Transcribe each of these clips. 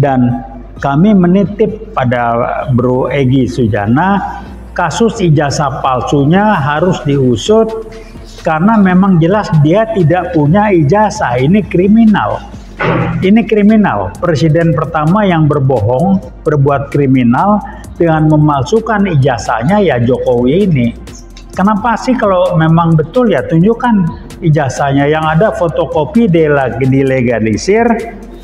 dan kami menitip pada Bro Egi Sujana kasus ijazah palsunya harus diusut karena memang jelas dia tidak punya ijazah. Ini kriminal. Ini kriminal. Presiden pertama yang berbohong berbuat kriminal dengan memalsukan ijazahnya ya Jokowi ini. Kenapa sih kalau memang betul ya tunjukkan ijazahnya yang ada fotokopi dilegalisir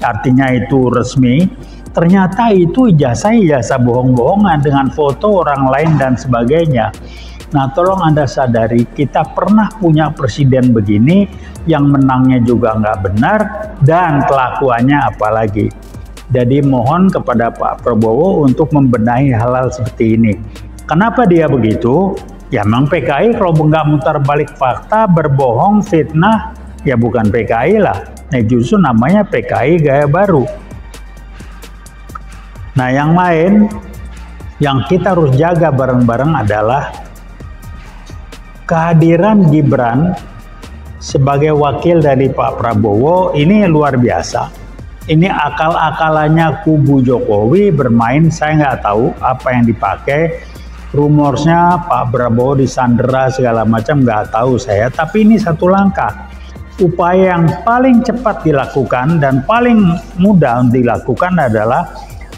artinya itu resmi ternyata itu ijazah ijazah bohong-bohongan dengan foto orang lain dan sebagainya. Nah, tolong Anda sadari, kita pernah punya presiden begini yang menangnya juga nggak benar dan kelakuannya apalagi. Jadi mohon kepada Pak Prabowo untuk membenahi hal-hal seperti ini. Kenapa dia begitu? Ya memang PKI kalau nggak mutar balik fakta, berbohong, fitnah, ya bukan PKI lah. Nah justru namanya PKI gaya baru. Nah, yang lain yang kita harus jaga bareng-bareng adalah kehadiran Gibran sebagai wakil dari Pak Prabowo ini luar biasa. Ini akal-akalannya kubu Jokowi bermain, saya nggak tahu apa yang dipakai. Rumorsnya Pak Prabowo disandera segala macam nggak tahu saya, tapi ini satu langkah. Upaya yang paling cepat dilakukan dan paling mudah dilakukan adalah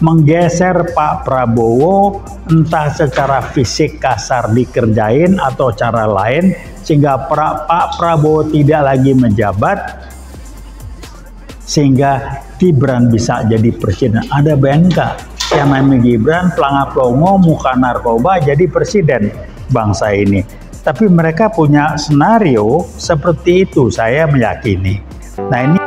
menggeser Pak Prabowo entah secara fisik kasar dikerjain atau cara lain sehingga pra, Pak Prabowo tidak lagi menjabat sehingga Gibran bisa jadi presiden. Ada bengka yang namanya Gibran pelangap longo muka narkoba jadi presiden bangsa ini. Tapi mereka punya senario seperti itu saya meyakini. Nah ini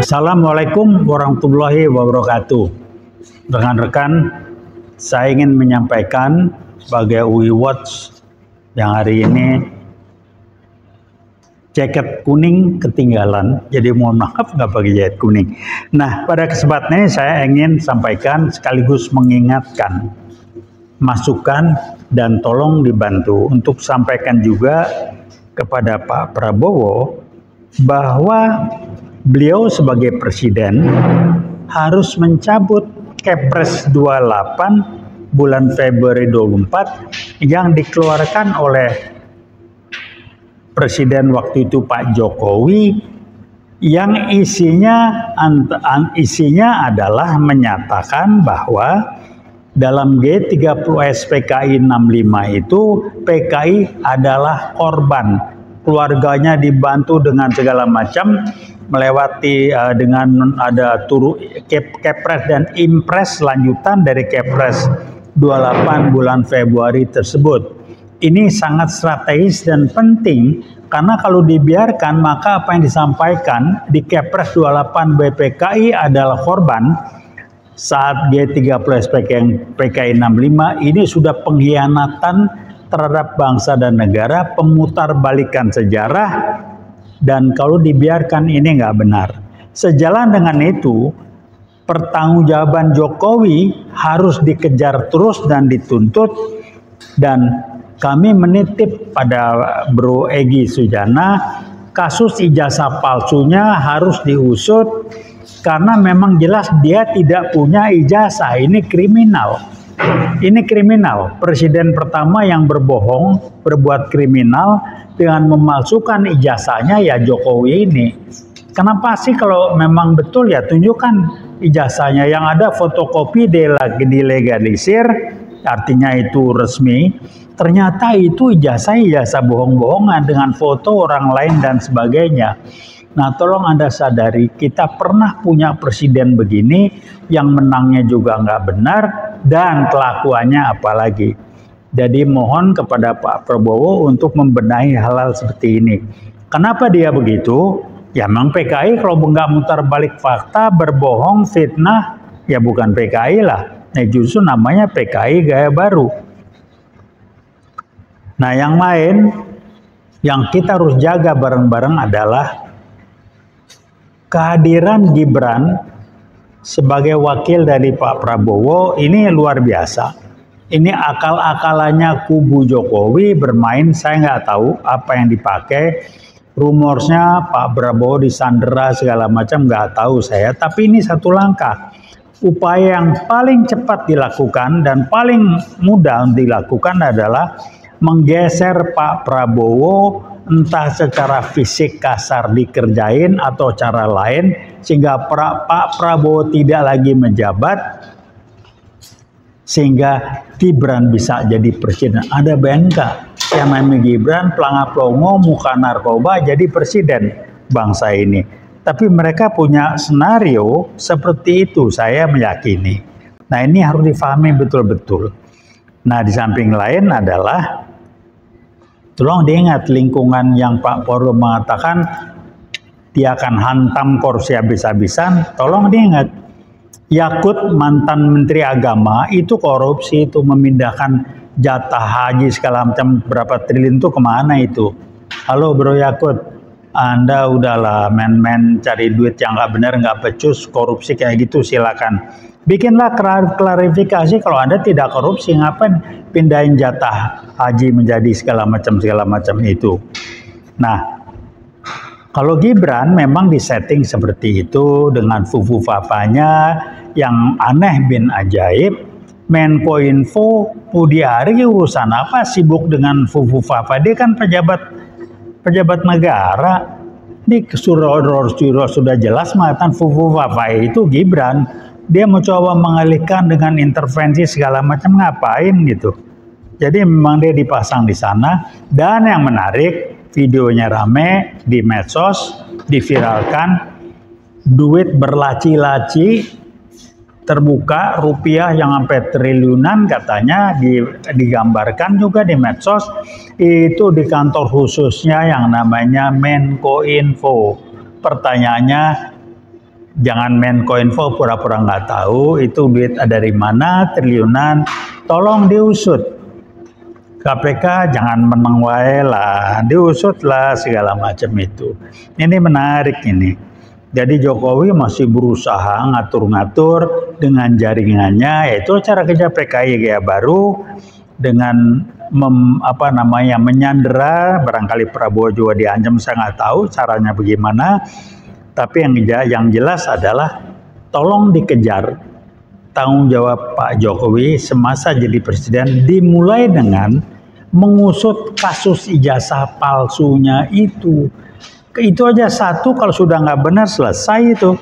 Assalamualaikum warahmatullahi wabarakatuh. Rekan-rekan, saya ingin menyampaikan sebagai UI Watch yang hari ini jaket kuning ketinggalan, jadi mohon maaf nggak pakai jaket kuning. Nah, pada kesempatan ini saya ingin sampaikan sekaligus mengingatkan masukan dan tolong dibantu untuk sampaikan juga kepada Pak Prabowo bahwa beliau sebagai presiden harus mencabut Kepres 28 bulan Februari 24 yang dikeluarkan oleh presiden waktu itu Pak Jokowi yang isinya isinya adalah menyatakan bahwa dalam G30 SPKI 65 itu PKI adalah korban keluarganya dibantu dengan segala macam melewati uh, dengan ada turu kep, kepres dan impres lanjutan dari kepres 28 bulan Februari tersebut. Ini sangat strategis dan penting karena kalau dibiarkan maka apa yang disampaikan di Kepres 28 BPKI adalah korban. Saat G30 SPK PKI 65 ini sudah pengkhianatan terhadap bangsa dan negara, pemutar balikan sejarah. Dan kalau dibiarkan ini nggak benar. Sejalan dengan itu, pertanggungjawaban Jokowi harus dikejar terus dan dituntut. Dan kami menitip pada Bro Egi Sujana kasus ijazah palsunya harus diusut karena memang jelas dia tidak punya ijazah. Ini kriminal. Ini kriminal. Presiden pertama yang berbohong berbuat kriminal dengan memalsukan ijazahnya ya Jokowi ini. Kenapa sih kalau memang betul? Ya tunjukkan ijazahnya. Yang ada fotokopi dilegalisir artinya itu resmi ternyata itu ijazah ijazah bohong-bohongan dengan foto orang lain dan sebagainya. Nah tolong Anda sadari kita pernah punya presiden begini yang menangnya juga nggak benar dan kelakuannya apalagi. Jadi mohon kepada Pak Prabowo untuk membenahi hal-hal seperti ini. Kenapa dia begitu? Ya memang PKI kalau nggak mutar balik fakta, berbohong, fitnah, ya bukan PKI lah. Nah justru namanya PKI gaya baru. Nah yang lain yang kita harus jaga bareng-bareng adalah kehadiran Gibran sebagai wakil dari Pak Prabowo ini luar biasa. Ini akal-akalannya kubu Jokowi bermain saya nggak tahu apa yang dipakai. Rumorsnya Pak Prabowo disandera segala macam nggak tahu saya. Tapi ini satu langkah. Upaya yang paling cepat dilakukan dan paling mudah dilakukan adalah menggeser Pak Prabowo entah secara fisik kasar dikerjain atau cara lain sehingga pra, Pak Prabowo tidak lagi menjabat sehingga Gibran bisa jadi presiden. Ada bangga yang namanya Gibran pelangap longo muka narkoba jadi presiden bangsa ini. Tapi mereka punya senario seperti itu saya meyakini. Nah ini harus difahami betul-betul. Nah di samping lain adalah Tolong diingat lingkungan yang Pak Poro mengatakan dia akan hantam korupsi habis-habisan. Tolong diingat, Yakut mantan Menteri Agama itu korupsi itu memindahkan jatah haji segala macam berapa triliun itu ke mana itu? Halo Bro Yakut, Anda udahlah main-main cari duit yang nggak benar nggak pecus korupsi kayak gitu silakan Bikinlah klarifikasi kalau Anda tidak korupsi, ngapain pindahin jatah haji menjadi segala macam segala macam itu. Nah, kalau Gibran memang disetting seperti itu dengan fufu fafanya yang aneh bin ajaib. Menko Info Budi Ari urusan apa sibuk dengan fufu fafa? Dia kan pejabat pejabat negara. Di surah sudah jelas mengatakan fufu fafa itu Gibran dia mau coba mengalihkan dengan intervensi segala macam ngapain gitu. Jadi memang dia dipasang di sana dan yang menarik videonya rame di medsos diviralkan duit berlaci-laci terbuka rupiah yang sampai triliunan katanya digambarkan juga di medsos itu di kantor khususnya yang namanya Menko Info. Pertanyaannya Jangan main koinfo pura-pura nggak tahu itu duit dari mana triliunan. Tolong diusut. KPK jangan menang wae lah, diusut lah segala macam itu. Ini menarik ini. Jadi Jokowi masih berusaha ngatur-ngatur dengan jaringannya, yaitu cara kerja PKI gaya baru dengan mem, apa namanya menyandera barangkali Prabowo juga diancam saya nggak tahu caranya bagaimana tapi yang yang jelas adalah tolong dikejar tanggung jawab Pak Jokowi semasa jadi presiden dimulai dengan mengusut kasus ijazah palsunya itu. Itu aja satu kalau sudah nggak benar selesai itu.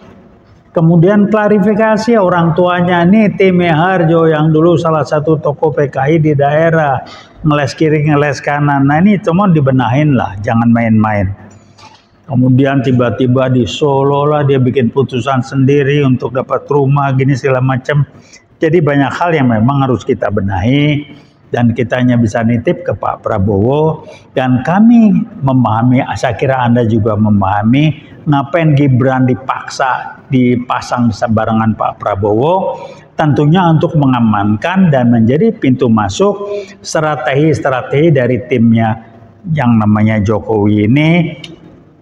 Kemudian klarifikasi orang tuanya nih tim Harjo yang dulu salah satu toko PKI di daerah ngeles kiri ngeles kanan. Nah ini cuma dibenahin lah, jangan main-main. Kemudian tiba-tiba di Solo lah dia bikin putusan sendiri untuk dapat rumah gini segala macam. Jadi banyak hal yang memang harus kita benahi dan kita hanya bisa nitip ke Pak Prabowo. Dan kami memahami, saya kira Anda juga memahami ngapain Gibran dipaksa dipasang sebarangan Pak Prabowo? Tentunya untuk mengamankan dan menjadi pintu masuk strategi-strategi dari timnya yang namanya Jokowi ini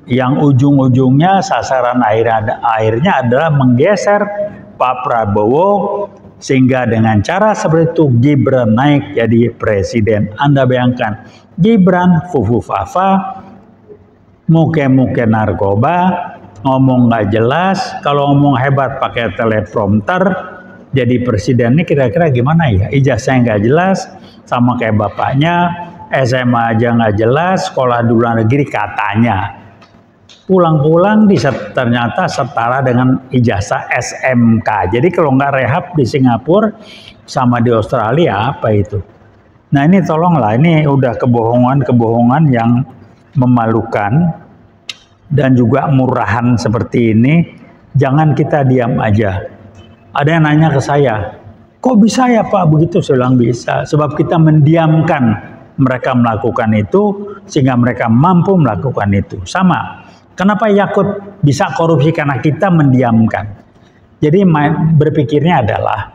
yang ujung-ujungnya sasaran akhirnya adalah menggeser Pak Prabowo sehingga dengan cara seperti itu Gibran naik jadi presiden. Anda bayangkan Gibran fufu fafa muke-muke narkoba ngomong nggak jelas kalau ngomong hebat pakai teleprompter jadi presiden. Ini kira-kira gimana ya? Ijazahnya nggak jelas sama kayak bapaknya SMA aja nggak jelas sekolah di luar negeri katanya pulang-pulang bisa ternyata setara dengan ijazah SMK. Jadi kalau nggak rehab di Singapura sama di Australia apa itu? Nah ini tolonglah ini udah kebohongan-kebohongan yang memalukan dan juga murahan seperti ini. Jangan kita diam aja. Ada yang nanya ke saya, kok bisa ya Pak begitu? Saya bilang bisa. Sebab kita mendiamkan mereka melakukan itu sehingga mereka mampu melakukan itu. Sama Kenapa Yakut bisa korupsi? Karena kita mendiamkan. Jadi berpikirnya adalah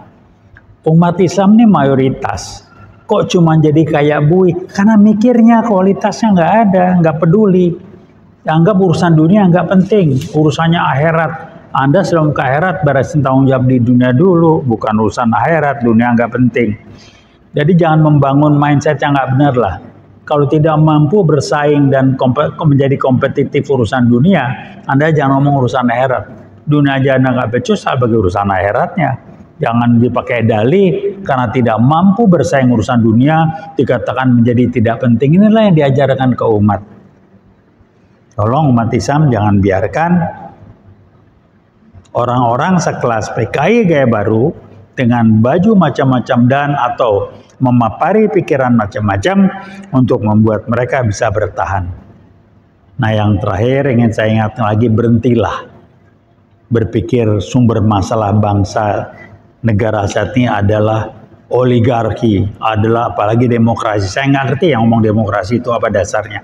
umat Islam ini mayoritas. Kok cuma jadi kayak bui? Karena mikirnya kualitasnya nggak ada, nggak peduli. Anggap urusan dunia nggak penting, urusannya akhirat. Anda sebelum ke akhirat beresin tanggung jawab di dunia dulu, bukan urusan akhirat, dunia nggak penting. Jadi jangan membangun mindset yang nggak benar lah. Kalau tidak mampu bersaing dan kompe menjadi kompetitif urusan dunia, Anda jangan ngomong urusan akhirat. Dunia aja Anda nggak becus, bagi urusan akhiratnya. Jangan dipakai dalih karena tidak mampu bersaing urusan dunia, dikatakan menjadi tidak penting. Inilah yang diajarkan ke umat. Tolong umat Islam jangan biarkan orang-orang sekelas PKI gaya baru dengan baju macam-macam dan atau memapari pikiran macam-macam untuk membuat mereka bisa bertahan. Nah yang terakhir ingin saya ingatkan lagi berhentilah berpikir sumber masalah bangsa negara saat ini adalah oligarki, adalah apalagi demokrasi. Saya nggak ngerti yang ngomong demokrasi itu apa dasarnya.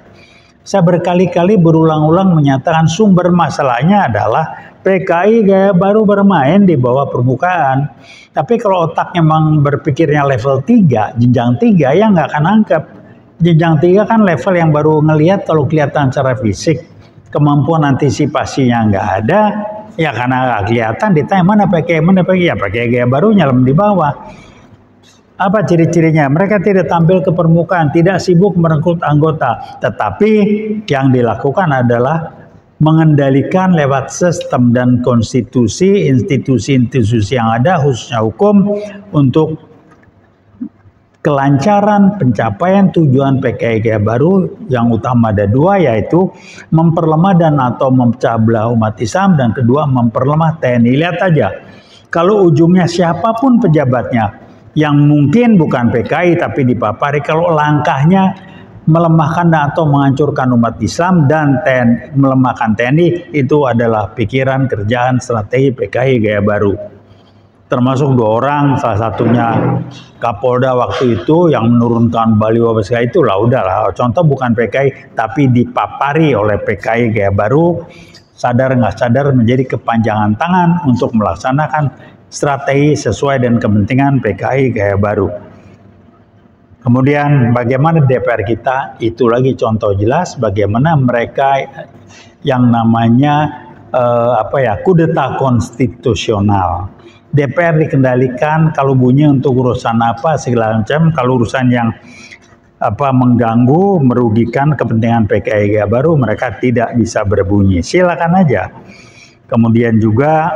Saya berkali-kali berulang-ulang menyatakan sumber masalahnya adalah PKI gaya baru bermain di bawah permukaan. Tapi kalau otaknya memang berpikirnya level 3, jenjang 3 ya nggak akan nangkep. Jenjang 3 kan level yang baru ngelihat kalau kelihatan secara fisik. Kemampuan antisipasinya nggak ada, ya karena nggak kelihatan ditanya mana PKI, mana PKI, ya PKI gaya baru nyelam di bawah. Apa ciri-cirinya? Mereka tidak tampil ke permukaan, tidak sibuk merekrut anggota, tetapi yang dilakukan adalah mengendalikan lewat sistem dan konstitusi institusi-institusi yang ada khususnya hukum untuk kelancaran pencapaian tujuan PKI baru yang utama ada dua yaitu memperlemah dan atau memecah belah umat Islam dan kedua memperlemah TNI. Lihat aja, kalau ujungnya siapa pun pejabatnya yang mungkin bukan PKI tapi dipapari kalau langkahnya melemahkan atau menghancurkan umat Islam dan TN, melemahkan TNI itu adalah pikiran kerjaan strategi PKI gaya baru termasuk dua orang salah satunya Kapolda waktu itu yang menurunkan baliho PKI itu lah udahlah contoh bukan PKI tapi dipapari oleh PKI gaya baru sadar nggak sadar menjadi kepanjangan tangan untuk melaksanakan strategi sesuai dengan kepentingan PKI gaya baru. Kemudian bagaimana DPR kita itu lagi contoh jelas bagaimana mereka yang namanya eh, apa ya kudeta konstitusional. DPR dikendalikan kalau bunyi untuk urusan apa segala macam, kalau urusan yang apa mengganggu, merugikan kepentingan PKI baru mereka tidak bisa berbunyi. Silakan aja. Kemudian juga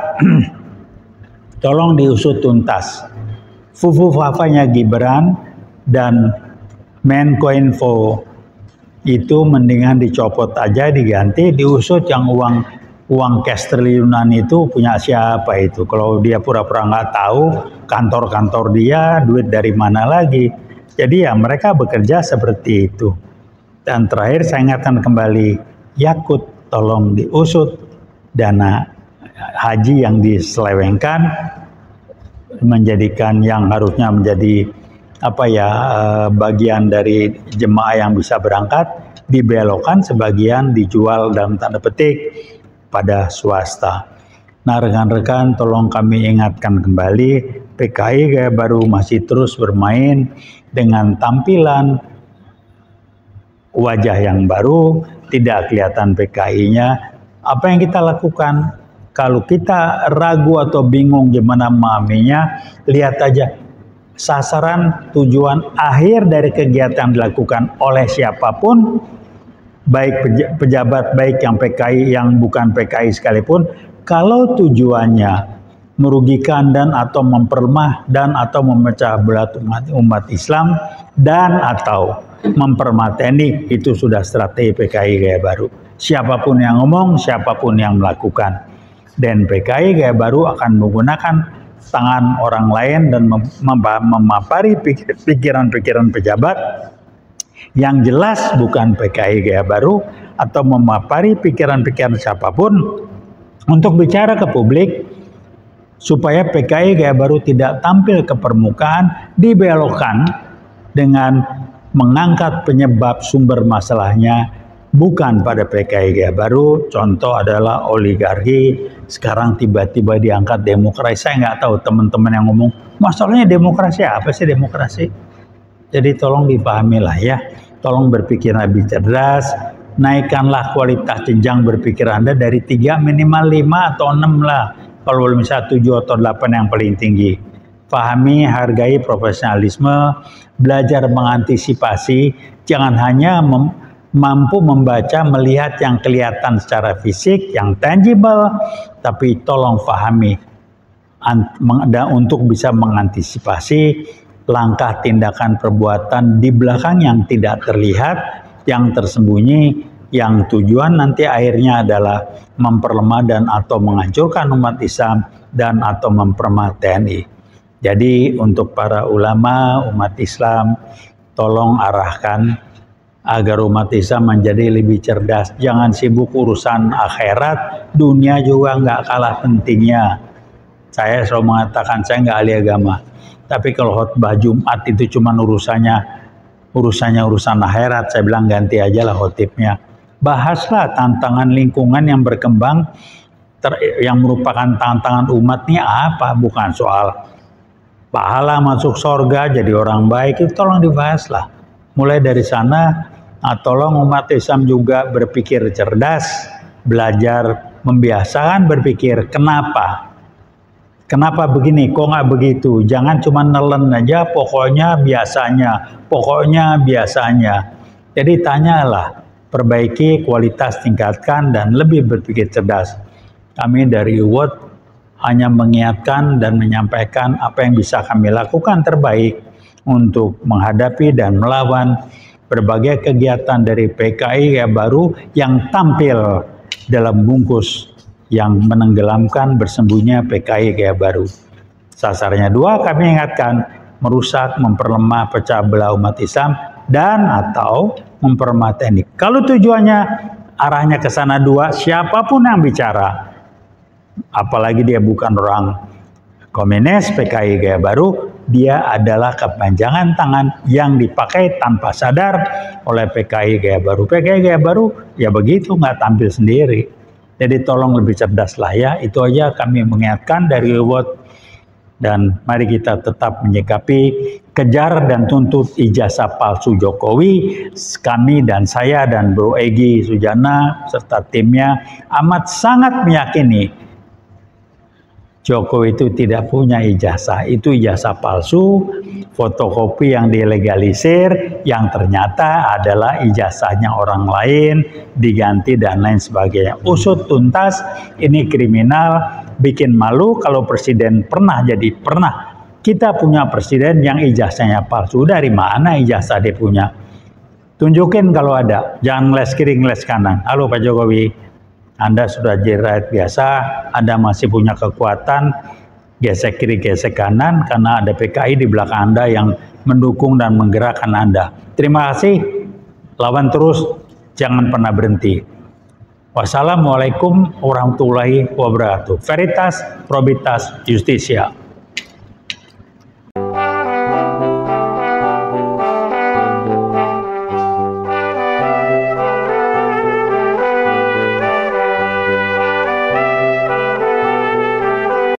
tolong diusut tuntas. Fufu Fafanya Gibran dan Menko Info itu mendingan dicopot aja diganti diusut yang uang uang cash triliunan itu punya siapa itu. Kalau dia pura-pura nggak tahu kantor-kantor dia duit dari mana lagi. Jadi ya mereka bekerja seperti itu. Dan terakhir saya ingatkan kembali Yakut tolong diusut dana haji yang diselewengkan menjadikan yang harusnya menjadi apa ya eh, bagian dari jemaah yang bisa berangkat dibelokkan sebagian dijual dalam tanda petik pada swasta. Nah rekan-rekan tolong kami ingatkan kembali PKI gaya baru masih terus bermain dengan tampilan wajah yang baru, tidak kelihatan PKI-nya. Apa yang kita lakukan? Kalau kita ragu atau bingung gimana memahaminya, lihat aja sasaran tujuan akhir dari kegiatan dilakukan oleh siapa pun, baik pejabat baik yang PKI yang bukan PKI sekalipun, kalau tujuannya merugikan dan atau memperlemah dan atau memecah belah umat, umat Islam dan atau mempermateni itu sudah strategi PKI gaya baru. Siapa pun yang ngomong, siapa pun yang melakukan dan PKI gaya baru akan menggunakan tangan orang lain dan mem memapari pikiran-pikiran pejabat yang jelas bukan PKI gaya baru atau memapari pikiran-pikiran siapa pun untuk bicara ke publik supaya PKI gaya baru tidak tampil ke permukaan dibelokkan dengan mengangkat penyebab sumber masalahnya bukan pada PKI Baru. Contoh adalah oligarki. Sekarang tiba-tiba diangkat demokrasi. Saya nggak tahu teman-teman yang ngomong masalahnya demokrasi apa sih demokrasi? Jadi tolong dipahami lah ya. Tolong berpikir lebih cerdas. Naikkanlah kualitas jenjang berpikir Anda dari tiga minimal lima atau enam lah. Kalau belum bisa tujuh atau delapan yang paling tinggi. pahami, hargai profesionalisme, belajar mengantisipasi, jangan hanya mem mampu membaca, melihat yang kelihatan secara fisik, yang tangible, tapi tolong pahami untuk bisa mengantisipasi langkah tindakan perbuatan di belakang yang tidak terlihat, yang tersembunyi, yang tujuan nanti akhirnya adalah memperlemah dan atau menghancurkan umat Islam dan atau memperlemah TNI. Jadi untuk para ulama umat Islam tolong arahkan agar umat Islam menjadi lebih cerdas. Jangan sibuk urusan akhirat, dunia juga nggak kalah pentingnya. Saya selalu mengatakan saya nggak ahli agama, tapi kalau khotbah Jumat itu cuma urusannya urusannya urusan akhirat, saya bilang ganti aja lah khotibnya bahaslah tantangan lingkungan yang berkembang ter, yang merupakan tantangan umatnya apa bukan soal pahala masuk sorga jadi orang baik itu tolong dibahaslah mulai dari sana nah, tolong umat Islam juga berpikir cerdas belajar membiasakan berpikir kenapa Kenapa begini? Kok nggak begitu? Jangan cuma nelen aja, pokoknya biasanya, pokoknya biasanya. Jadi tanyalah, perbaiki, kualitas tingkatkan, dan lebih berpikir cerdas. Kami dari UWOT hanya mengingatkan dan menyampaikan apa yang bisa kami lakukan terbaik untuk menghadapi dan melawan berbagai kegiatan dari PKI yang baru yang tampil dalam bungkus yang menenggelamkan bersembunyinya PKI gaya baru. Sasarnya dua, kami ingatkan, merusak, memperlemah, pecah belah umat Islam, dan atau mempermateni. Kalau tujuannya arahnya ke sana dua, siapa pun yang bicara, apalagi dia bukan orang komunis, PKI gaya baru, dia adalah kepanjangan tangan yang dipakai tanpa sadar oleh PKI gaya baru. PKI gaya baru ya begitu nggak tampil sendiri. Jadi tolong lebih cerdas lah ya. Itu aja kami mengingatkan dari World dan mari kita tetap menyikapi kejar dan tuntut ijazah palsu Jokowi. Kami dan saya dan Bro Egi Sujana serta timnya amat sangat meyakini Jokowi itu tidak punya ijazah, itu ijazah palsu, fotokopi yang dilegalisir, yang ternyata adalah ijazahnya orang lain, diganti dan lain sebagainya. Usut tuntas, ini kriminal, bikin malu kalau presiden pernah jadi pernah. Kita punya presiden yang ijazahnya palsu, dari mana ijazah dia punya? Tunjukin kalau ada, jangan les kiri, les kanan. Halo Pak Jokowi, anda sudah jerat biasa, Anda masih punya kekuatan, gesek kiri, gesek kanan, karena ada PKI di belakang Anda yang mendukung dan menggerakkan Anda. Terima kasih, lawan terus, jangan pernah berhenti. Wassalamualaikum warahmatullahi wabarakatuh. Veritas, probitas, justisia.